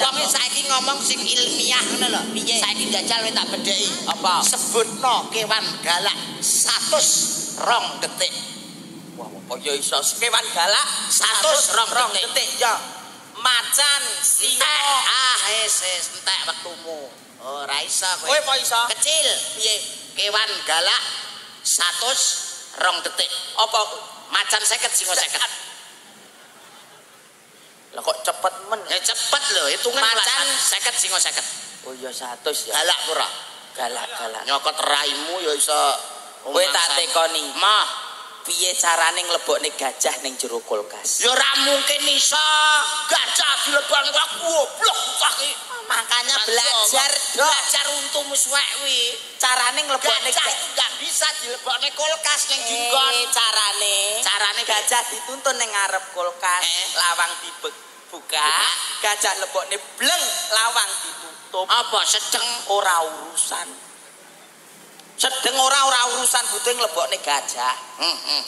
Wonge saiki ngomong sing ilmiah ngono lho. Piye? Saiki jajal wis tak bedheki. Apa? Sebutno kewan galak 100 rong detik. Wah, apa ya iso kewan galak 100 rong rong detik. Ya. Macan, singa. Eh, ah, wis wis entek wektumu. Ora iso kowe. Kowe iso? Kecil. Piye? Kewan galak 100 rong detik. Apa? Macan 50 singa 50. Lah kok cepet men? Ya cepet lho, hitungan Macan 50 singa 50. Oh iya 100 ya. Galak pura. Galak, galak. Nyokot raimu ya iso Kowe tak tekoni. Mah, Piye carane nglebokne gajah ning jero kulkas? ya ora mungkin iso. Gajah dilebang kok goblok iki. Makanya belajar, belajar untung suwek wi. Carane nglebokne Gajah itu gak bisa dilebokne kulkas ning jinggon. Eh, carane Carane gajah dituntun ning ngarep kulkas, Eh. lawang dibuka, gajah lebokne bleng, lawang ditutup. Apa sedeng Ora urusan. Sedeng ora ora urusan butuh nglebokne gajah. Heeh.